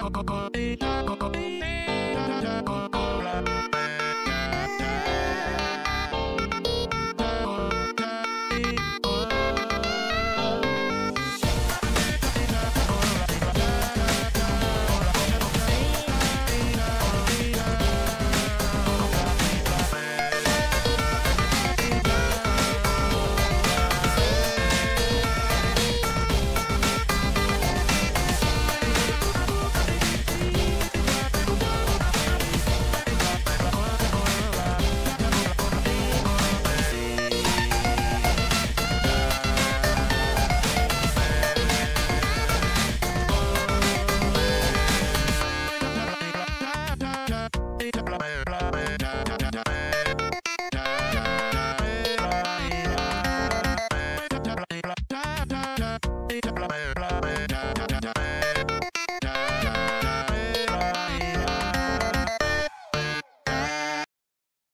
ここここここ